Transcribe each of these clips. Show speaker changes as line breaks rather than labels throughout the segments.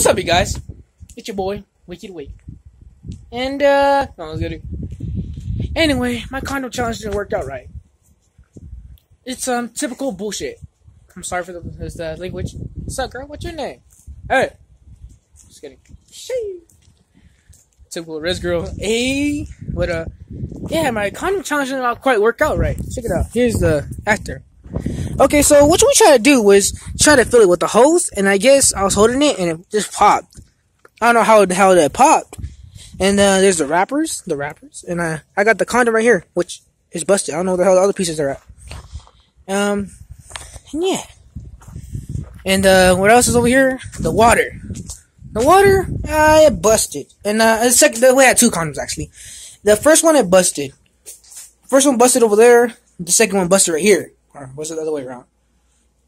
What's up, you guys? It's your boy, Wicked Wick. And, uh, no, I was. Anyway, my condom challenge didn't work out right. It's, um, typical bullshit. I'm sorry for the, uh, language. What's up, girl? What's your name? Hey! Just kidding. Shee. Typical Res Girl. Hey! But, uh, yeah, my condom challenge didn't quite work out right. Check it out. Here's the actor. Okay, so what we tried to do was try to fill it with the hose, and I guess I was holding it and it just popped. I don't know how the hell that popped. And uh, there's the wrappers, the wrappers, and uh, I got the condom right here, which is busted. I don't know where the hell the other pieces are at. Um, and yeah. And uh, what else is over here? The water. The water, uh, it busted. And uh, the second, we had two condoms actually. The first one it busted. First one busted over there. The second one busted right here. Or was it the other way around?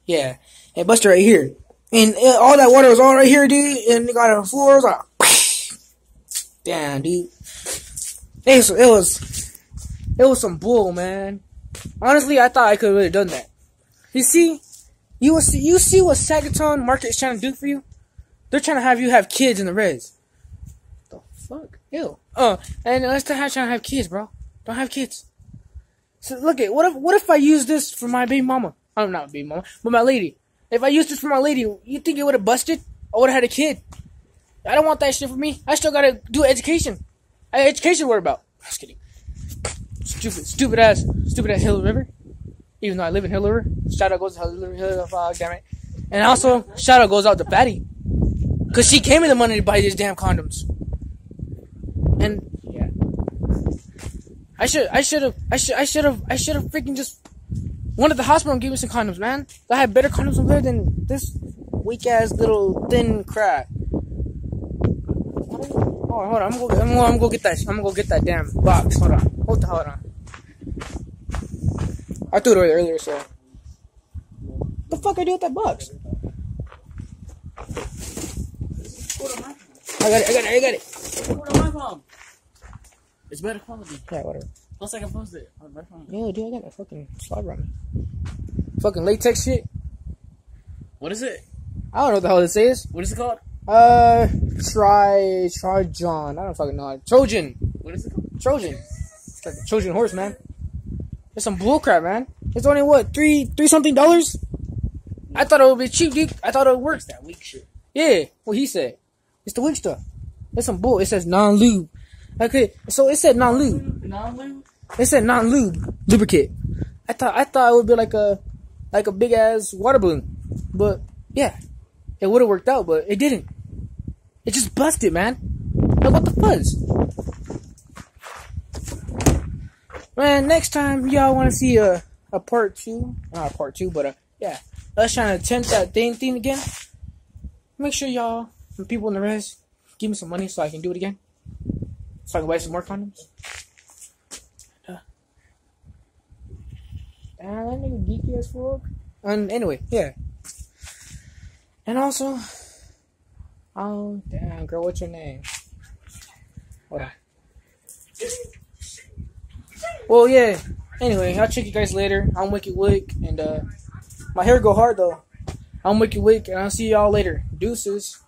Yeah, it busted right here. And uh, all that water was all right here, dude. And it got on the floor. It was like, damn, dude. It was, it was, it was some bull, man. Honestly, I thought I could have done that. You see, you see, you see what Sagaton Market is trying to do for you? They're trying to have you have kids in the Reds. The fuck? Ew. Oh, and let's trying to have kids, bro. Don't have kids. So look at what if what if I use this for my baby mama? I'm not baby mama, but my lady. If I used this for my lady, you think it would have busted? I would have had a kid. I don't want that shit for me. I still gotta do education. I education worry about. Just kidding. Stupid, stupid ass, stupid ass Hill River. Even though I live in Hill River, shout out goes to Hill River, Hill River, uh, damn it. And also, shout out goes out to Fatty. Cause she gave me the money to buy these damn condoms. And. I should I should have I should I should have I should have freaking just went to the hospital and gave me some condoms, man. I had better condoms over there than this weak ass little thin crap. Oh, hold on, I'm gonna, I'm gonna, I'm gonna go get that. I'm gonna go get that damn box. Hold on, hold the hold on. I threw it away earlier, so. The fuck I do with that box? I got it. I got it. I got it.
Record on my phone. It's better quality.
Yeah, whatever.
Plus, I can post it on my phone.
Yo, dude, I got a fucking slobber on me. Fucking latex shit.
What is it?
I don't know what the hell this is.
What is it called?
Uh, try, try John. I don't fucking know. Trojan.
What is it called?
Trojan. It's like a Trojan horse, man. It's some bullcrap, man. It's only what three, three something dollars. I thought it would be cheap, dude. I thought it would work.
It's that weak shit.
Yeah, what he said. It's the weak stuff. It's some bull. It says non-lube. Okay, so it said non-lube.
Non-lube?
It said non-lube lubricant. I thought I thought it would be like a like a big ass water balloon, but yeah, it would have worked out, but it didn't. It just busted, man. Like what the fuzz? Man, next time y'all want to see a a part two, not a part two, but a yeah, us trying to attempt that thing thing again. Make sure y'all, the people in the res, give me some money so I can do it again, so I can buy some more condoms. Ah, that nigga geeky as fuck. And anyway, yeah. And also, oh damn, girl, what's your name? Hold on. Well, yeah. Anyway, I'll check you guys later. I'm Wicked Wick, and uh, my hair go hard though. I'm Wicked Wick, and I'll see y'all later. Deuces.